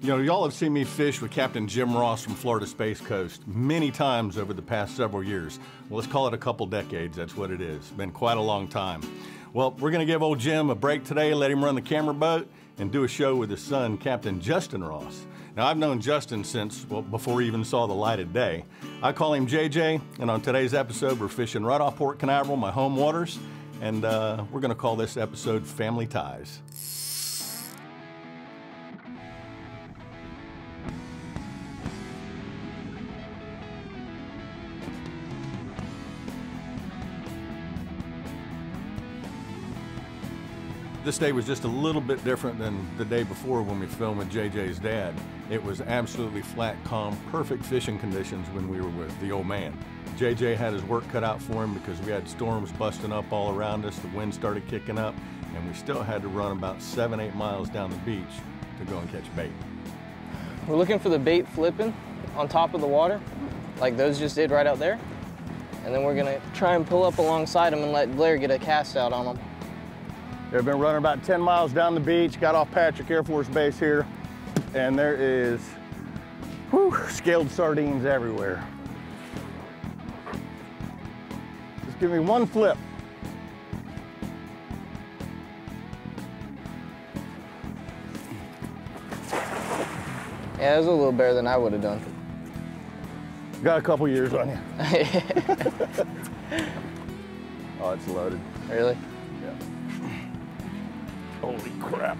You know, y'all have seen me fish with Captain Jim Ross from Florida Space Coast many times over the past several years. Well, let's call it a couple decades. That's what it is. Been quite a long time. Well, we're going to give old Jim a break today, let him run the camera boat, and do a show with his son, Captain Justin Ross. Now, I've known Justin since, well, before he even saw the light of day. I call him JJ, and on today's episode, we're fishing right off Port Canaveral, my home waters, and uh, we're going to call this episode Family Ties. This day was just a little bit different than the day before when we filmed with JJ's dad. It was absolutely flat, calm, perfect fishing conditions when we were with the old man. JJ had his work cut out for him because we had storms busting up all around us, the wind started kicking up, and we still had to run about seven, eight miles down the beach to go and catch bait. We're looking for the bait flipping on top of the water, like those just did right out there. And then we're gonna try and pull up alongside them and let Blair get a cast out on them. They've been running about 10 miles down the beach, got off Patrick Air Force Base here, and there is whew, scaled sardines everywhere. Just give me one flip. Yeah, it was a little better than I would have done. Got a couple years on you. oh, it's loaded. Really? Holy crap.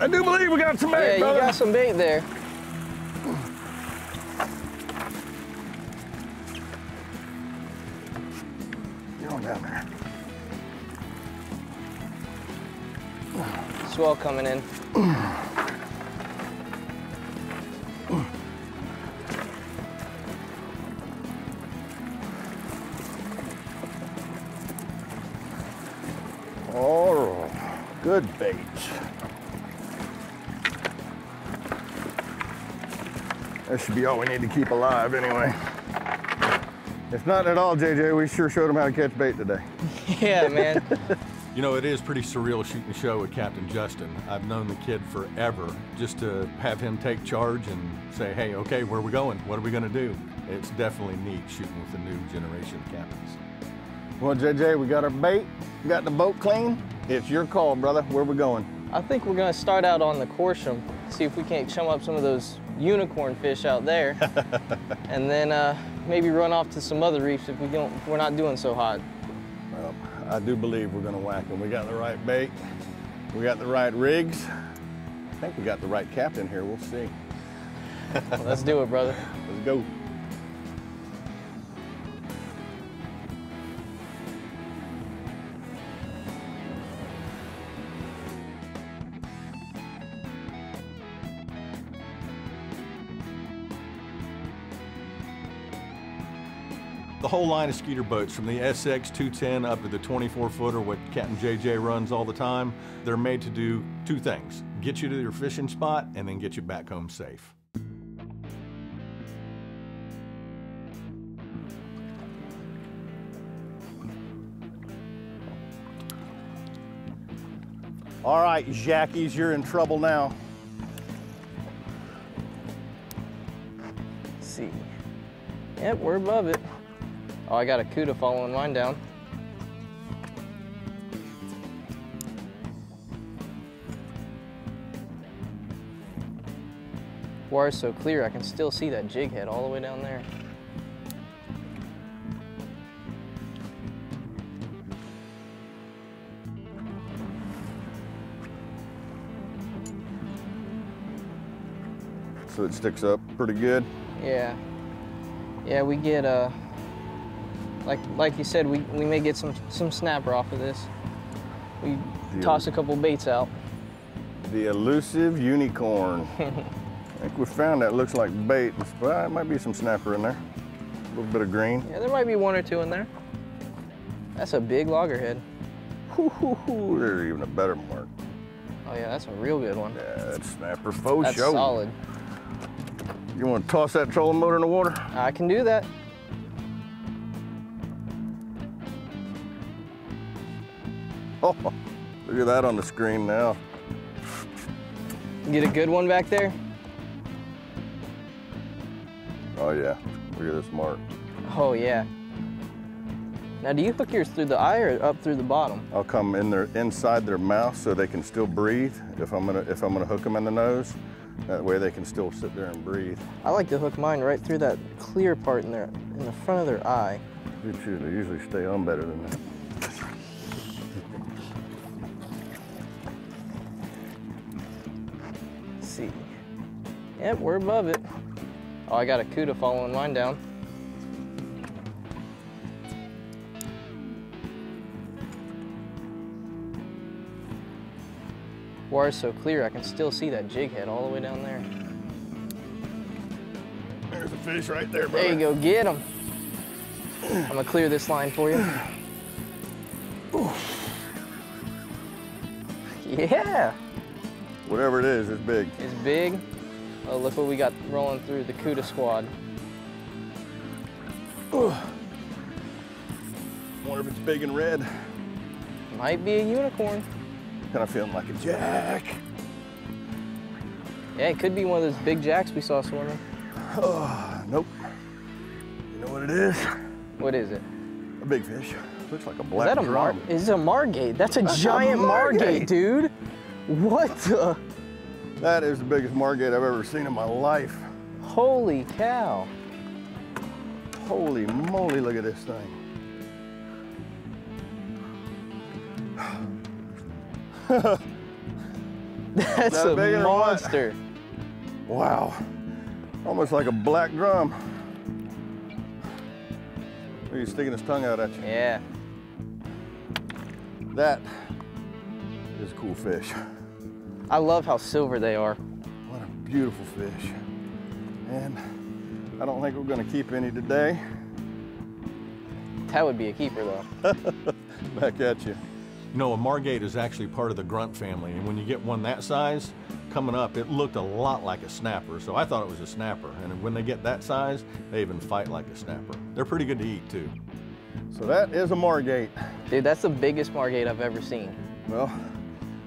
I do believe we got some bait, yeah, you brother. got some bait there. On down there. Swell coming in. Good bait. That should be all we need to keep alive anyway. If not at all, JJ, we sure showed them how to catch bait today. yeah, man. You know, it is pretty surreal shooting a show with Captain Justin. I've known the kid forever. Just to have him take charge and say, hey, okay, where are we going? What are we going to do? It's definitely neat shooting with the new generation of captains. Well, JJ, we got our bait, got the boat clean. It's your call, brother. Where we going? I think we're gonna start out on the Corsham, see if we can't chum up some of those unicorn fish out there, and then uh, maybe run off to some other reefs if we don't, if we're not doing so hot. Well, I do believe we're gonna whack them. We got the right bait, we got the right rigs. I think we got the right captain here. We'll see. Well, let's do it, brother. Let's go. Whole line of skeeter boats, from the SX 210 up to the 24 footer, what Captain JJ runs all the time, they're made to do two things get you to your fishing spot and then get you back home safe. All right, Jackies, you're in trouble now. Let's see. Yep, we're above it. Oh, I got a CUDA following mine down. Water's so clear, I can still see that jig head all the way down there. So it sticks up pretty good. Yeah. Yeah, we get uh like like you said, we, we may get some some snapper off of this. We Yeah. toss a couple baits out. The elusive unicorn. I think we found that looks like bait. Well, it might be some snapper in there. A little bit of green. Yeah, there might be one or two in there. That's a big loggerhead. Hoo. There's even a better mark. Oh yeah, that's a real good one. Yeah, that's snapper faux That's show. solid. You want to toss that trolling motor in the water? I can do that. look at that on the screen now. Get a good one back there? Oh yeah, look at this mark. Oh yeah. Now do you hook yours through the eye or up through the bottom? I'll come in their inside their mouth so they can still breathe. If I'm gonna if I'm gonna hook them in the nose, that way they can still sit there and breathe. I like to hook mine right through that clear part in their in the front of their eye. They usually stay on better than that. Yep, we're above it. Oh, I got a CUDA following mine down. Water's so clear, I can still see that jig head all the way down there. There's a fish right there, brother. There you go, get him. I'm gonna clear this line for you. Yeah, Whatever it is, it's big. it's big. Oh, look what we got rolling through the CUDA squad. Wonder if it's big and red. Might be a unicorn. Kind of feeling like a jack. Yeah, it could be one of those big jacks we saw swimming. Oh, nope. You know what it is? What is it? A big fish. Looks like a black Is that a mar? Is it a margate? That's a That's a giant margate, margate. dude. What the? That is the biggest margate I've ever seen in my life. Holy cow! Holy moly, look at this thing. That's That a big monster. Wow. Almost like a black drum. Look, he's sticking his tongue out at you. Yeah. That is a cool fish. I love how silver they are. What a beautiful fish. And I don't think we're gonna keep any today. That would be a keeper though. Back at you. You know, a margate is actually part of the grunt family, and when you get one that size, coming up, it looked a lot like a snapper, so I thought it was a snapper. And when they get that size, they even fight like a snapper. They're pretty good to eat, too. So that is a margate. Dude, that's the biggest margate I've ever seen. Well,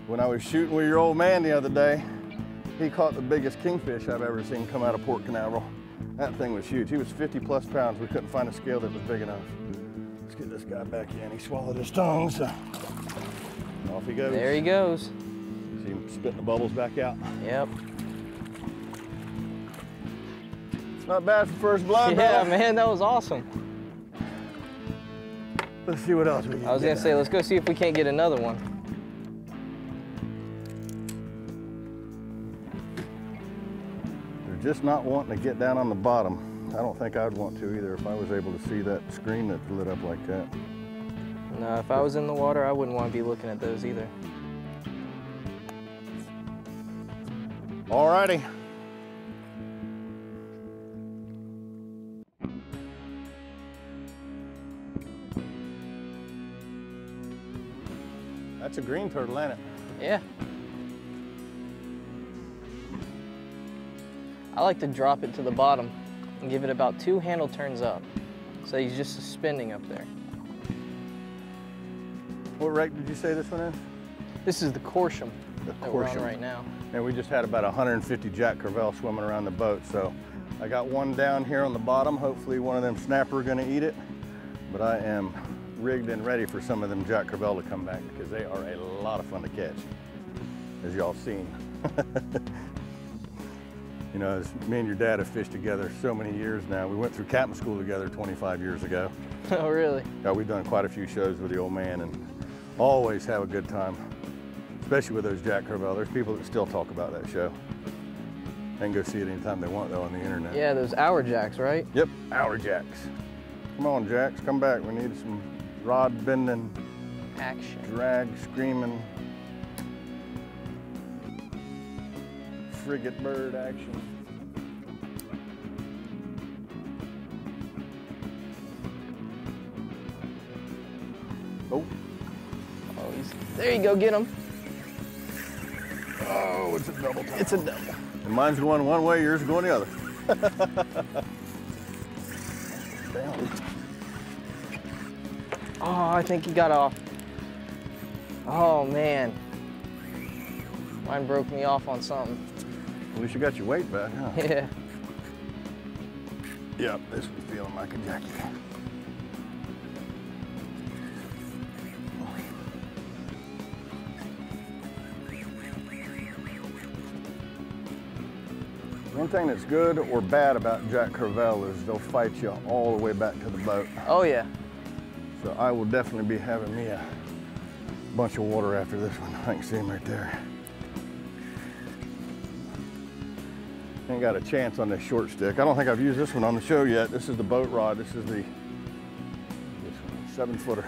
when I was shooting with your old man the other day, he caught the biggest kingfish I've ever seen come out of Port Canaveral. That thing was huge. He was 50 plus pounds. We couldn't find a scale that was big enough. Let's get this guy back in. He swallowed his tongue, so off he goes. There he goes. See him spitting the bubbles back out. Yep. It's not bad for first blood, Yeah, brother. man, that was awesome. Let's see what else we can I was gonna say, let's go see if we can't get another one. Just not wanting to get down on the bottom. I don't think I'd want to either if I was able to see that screen that lit up like that. No, if I was in the water, I wouldn't want to be looking at those either. Alrighty. That's a green turtle, ain't it? Yeah. I like to drop it to the bottom and give it about two handle turns up. So he's just suspending up there. What rate did you say this one is? This is the Corsham The that Corsham. right now. And we just had about 150 Jack Crevalle swimming around the boat. So I got one down here on the bottom. Hopefully one of them snapper are gonna eat it. But I am rigged and ready for some of them Jack Crevalle to come back because they are a lot of fun to catch, as y'all seen. you know, as me and your dad have fished together so many years now. We went through captain school together 25 years ago. oh, really? Yeah, we've done quite a few shows with the old man and always have a good time, especially with those Jack Crevalle. There's people that still talk about that show. They can go see it anytime they want though on the internet. Yeah, those hour jacks, right? Yep, hour Jacks. Come on, Jacks, come back. We need some rod bending, Action. drag, screaming, frigate bird action. Oh, Oh, he's, there you go, get him. oh, it's a double. It's a double. And mine's going one way, yours is going the other. Oh, I think he got off. Oh man. Mine broke me off on something. At least you got your weight back, huh? Yeah. Yep, this was feeling like a jackie. One thing that's good or bad about Jack Crevalle is they'll fight you all the way back to the boat. Oh yeah. So I will definitely be having me a bunch of water after this one. I can see him right there. Ain't got a chance on this short stick. I don't think I've used this one on the show yet. This is the boat rod. This is the this one, seven footer.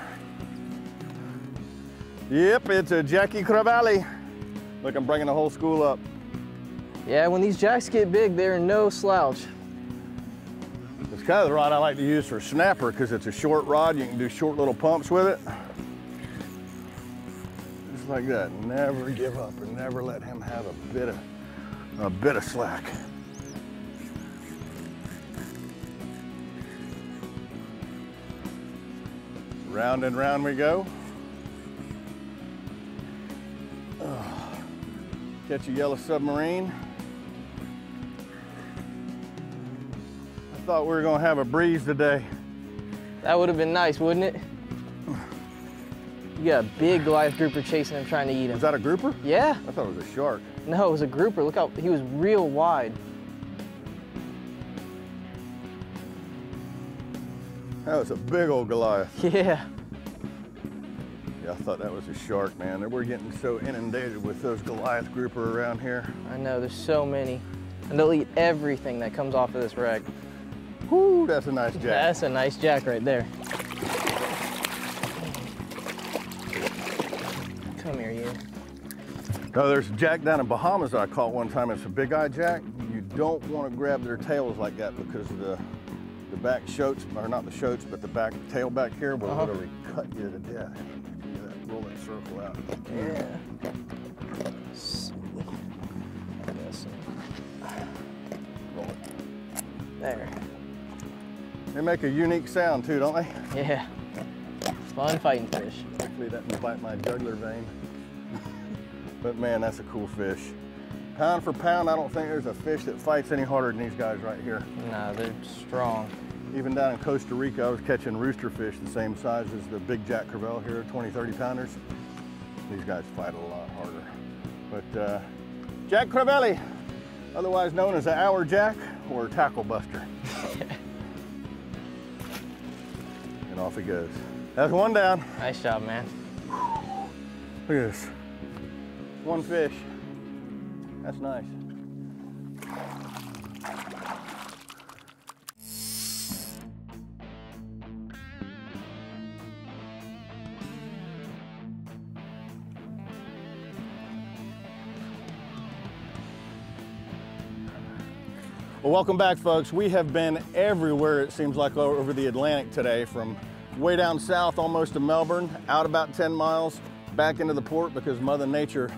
Yep, it's a Jackie Crevalle. Look, I'm bringing the whole school up. Yeah, when these jacks get big, they're no slouch. It's kind of the rod I like to use for snapper because it's a short rod. You can do short little pumps with it. Just like that. Never give up and never let him have a bit of a bit of slack. Round and round we go. Catch a yellow submarine. I thought we were gonna have a breeze today. That would have been nice, wouldn't it? You got a big live grouper chasing him, trying to eat him. Was that a grouper? Yeah. I thought it was a shark. No, it was a grouper. Look how he was real wide. That was a big old Goliath. Yeah. Yeah, I thought that was a shark, man. We're getting so inundated with those Goliath grouper around here. I know, there's so many. And they'll eat everything that comes off of this wreck. Whoo, that's a nice jack. That's a nice jack right there. Come here, you. No, there's a jack down in Bahamas I caught one time. It's a big eye jack. You don't want to grab their tails like that because of the the back shoats, or not the shoats, but the back tail back here will Uh-huh. literally cut you to death. You Yeah, roll that circle out. Yeah. Yes. Roll it. There. They make a unique sound too, don't they? Yeah. Fun fighting fish. Hopefully that doesn't bite my jugular vein. but man, that's a cool fish. Pound for pound, I don't think there's a fish that fights any harder than these guys right here. Nah, they're strong. Even down in Costa Rica, I was catching rooster fish the same size as the big Jack Crevalle here, 20, 30 pounders. These guys fight a lot harder. But uh, Jack Crevalle, otherwise known as the Hour Jack or Tackle Buster. and off he goes. That's one down. Nice job, man. Look at this. One fish. That's nice. Well, welcome back, folks. We have been everywhere, it seems like, over the Atlantic today, from way down south almost to Melbourne, out about 10 miles, back into the port because Mother Nature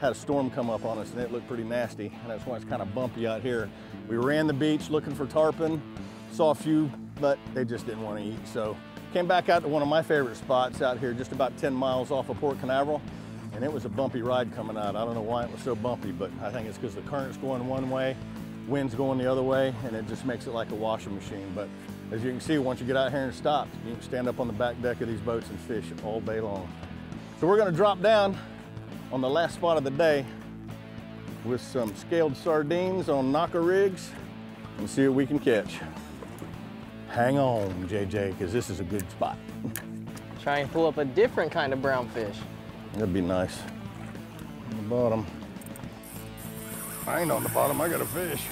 had a storm come up on us and it looked pretty nasty. And that's why it's kind of bumpy out here. We ran the beach looking for tarpon, saw a few, but they just didn't want to eat. So came back out to one of my favorite spots out here, just about 10 miles off of Port Canaveral. And it was a bumpy ride coming out. I don't know why it was so bumpy, but I think it's because the current's going one way, wind's going the other way, and it just makes it like a washing machine. But as you can see, once you get out here and stop, you can stand up on the back deck of these boats and fish all day long. So we're gonna drop down on the last spot of the day with some scaled sardines on knocker rigs and see what we can catch. Hang on, JJ, because this is a good spot. Try and pull up a different kind of brown fish. That'd be nice. On the bottom. I ain't on the bottom, I got a fish.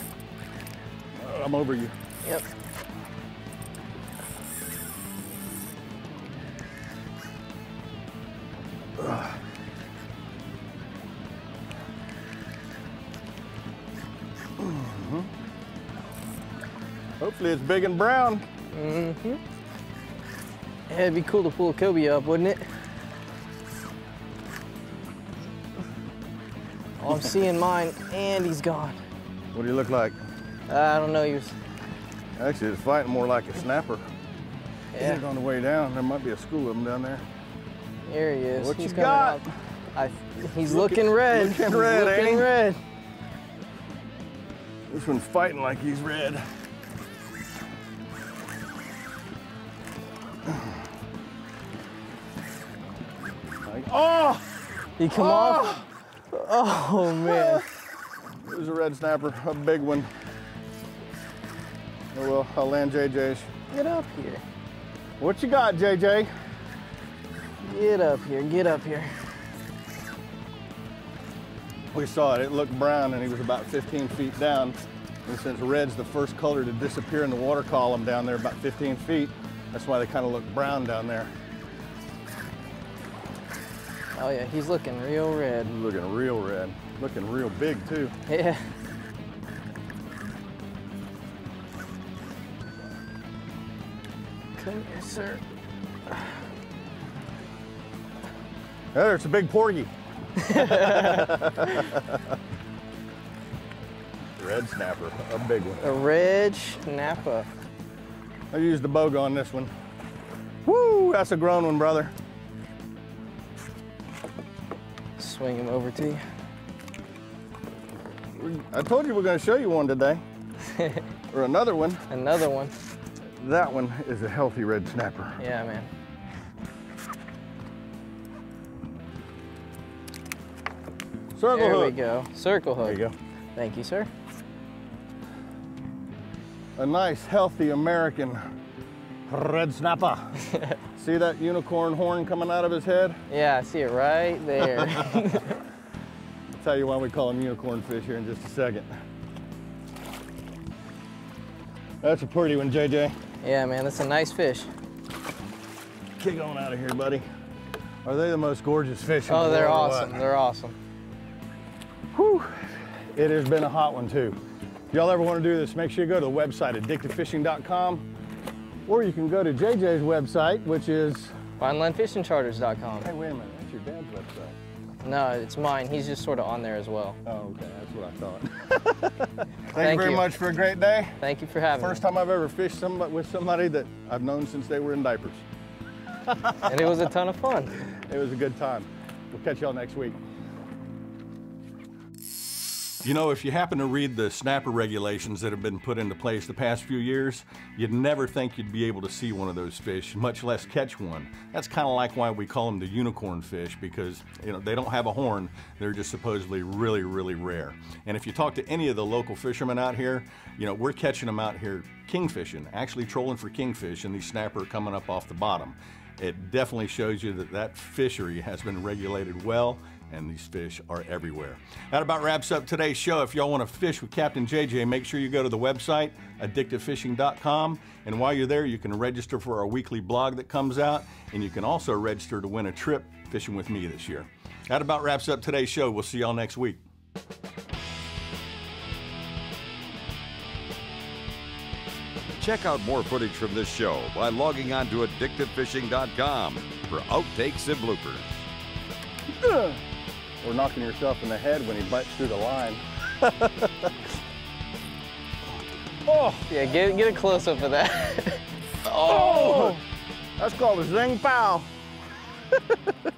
Uh, I'm over you. Yep. Hopefully it's big and brown. Mm-hmm. It'd be cool to pull a cobia up, wouldn't it? Oh, I'm seeing mine, and he's gone. What do you look like? I don't know, he was, Actually, it's fighting more like a snapper. yeah. He's on the way down. There might be a school of them down there. Here he is. What he's you got? up. I, he's Looking- looking, red. looking He's looking red. This one's fighting like he's red. Oh, He come off. Oh, oh man. there's a red snapper, a big one. Oh well, I'll land JJ's. Get up here. What you got, JJ? Get up here. Get up here. We saw it. It looked brown, and he was about 15 feet down. And since red's the first color to disappear in the water column down there, about 15 feet, that's why they kind of look brown down there. Oh yeah, he's looking real red. Looking real red. Looking real big too. Yeah. Come here, sir. There's a big porgy. Red snapper, a big one. A red snapper. I used the boga on this one. Woo, that's a grown one, brother. Swing him over to you. I told you we're gonna show you one today. or another one. Another one. That one is a healthy red snapper. Yeah, man. Circle There hook. we go. Circle hook. There you go. Thank you, sir. A nice, healthy American red snapper. See that unicorn horn coming out of his head? Yeah, I see it right there. I'll tell you why we call him unicorn fish here in just a second. That's a pretty one, JJ. yeah, man, that's a nice fish. Kick on out of here, buddy. Are they the most gorgeous fish in Oh, the they're awesome. They're awesome. Whew. It has been a hot one too. If y'all ever want to do this, make sure you go to the website addictivefishing.com or you can go to JJ's website, which is, FineLandFishingCharters.com. hey, wait a minute, that's your dad's website. No, it's mine. He's just sort of on there as well. Oh, okay, that's what I thought. Thank, you very you. much for a great day. Thank you for having First me. time I've ever fished somebody, with somebody that I've known since they were in diapers. And it was a ton of fun. It was a good time. We'll catch y'all next week. You know, if you happen to read the snapper regulations that have been put into place the past few years, you'd never think you'd be able to see one of those fish, much less catch one. That's kind of like why we call them the unicorn fish because, you know, they don't have a horn. They're just supposedly really, really rare. And if you talk to any of the local fishermen out here, you know, we're catching them out here kingfishing, actually trolling for kingfish, and these snapper are coming up off the bottom. It definitely shows you that that fishery has been regulated well and these fish are everywhere. That about wraps up today's show. If y'all want to fish with Captain JJ, make sure you go to the website, addictivefishing.com. And while you're there, you can register for our weekly blog that comes out, and you can also register to win a trip fishing with me this year. That about wraps up today's show. We'll see y'all next week. Check out more footage from this show by logging on to addictivefishing.com for outtakes and bloopers. Or knocking yourself in the head when he bites through the line. oh, Yeah, get, get a close up of that. oh, that's called a zing pow.